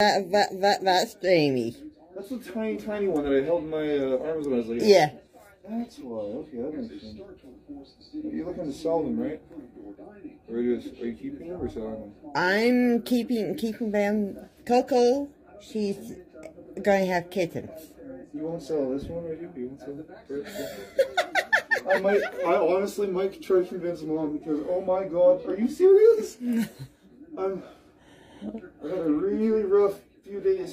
That, that, that, that's Jamie. That's the tiny, tiny one that I held in my uh, arms when I was like. Yeah. That's why. Okay, that makes sense. You're looking to sell them, right? Or are you, are you keeping them or selling them? I'm keeping keeping them. Coco, she's going to have kittens. You won't sell this one, right? You won't sell it. I might. I honestly might try to convince mom because oh my god, are you serious? I'm. I had a really rough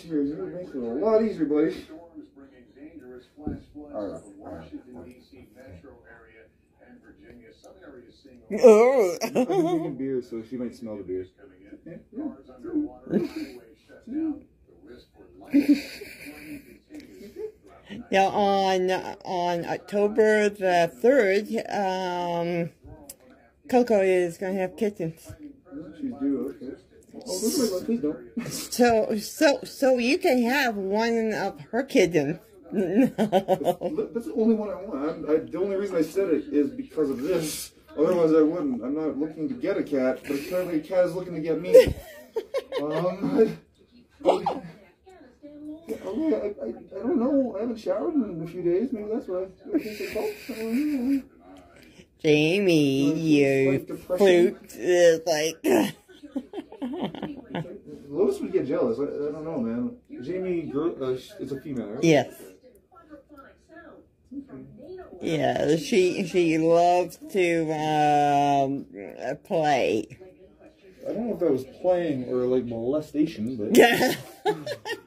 few days here. You would make it a lot easier, buddy. Alright, alright. Oh. I'm drinking beer, so she might smell the beer. Now on on October the third, um, Coco is going to have kittens. She's due, okay. Oh, this is my please don't. So so so you can have one of her kittens. Look, That's the only one I want. I, the only reason I said it is because of this. Otherwise, I wouldn't. I'm not looking to get a cat, but apparently a cat is looking to get me. um, I, I, I, I, I don't know. I haven't showered in a few days. Maybe that's why. I think it's called. I don't. Jamie, you Like is like. Lotus would get jealous. I, I don't know, man. Jamie, girl, uh, it's a female, right? yes. Yeah, she she loves to um play. I don't know if that was playing or like molestation, but. yeah.